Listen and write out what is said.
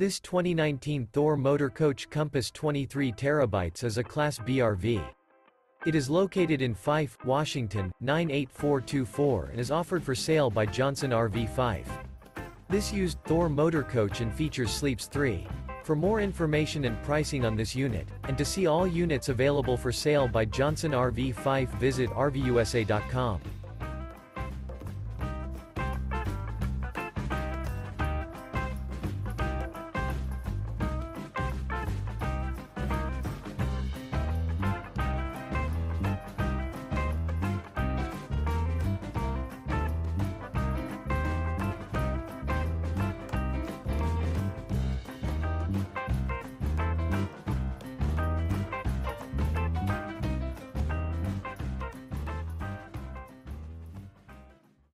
This 2019 Thor Motor Coach Compass 23 terabytes is a Class BRV. It is located in Fife, Washington, 98424 and is offered for sale by Johnson RV Fife. This used Thor Motor Coach and features Sleeps 3. For more information and pricing on this unit, and to see all units available for sale by Johnson RV Fife visit RVUSA.com.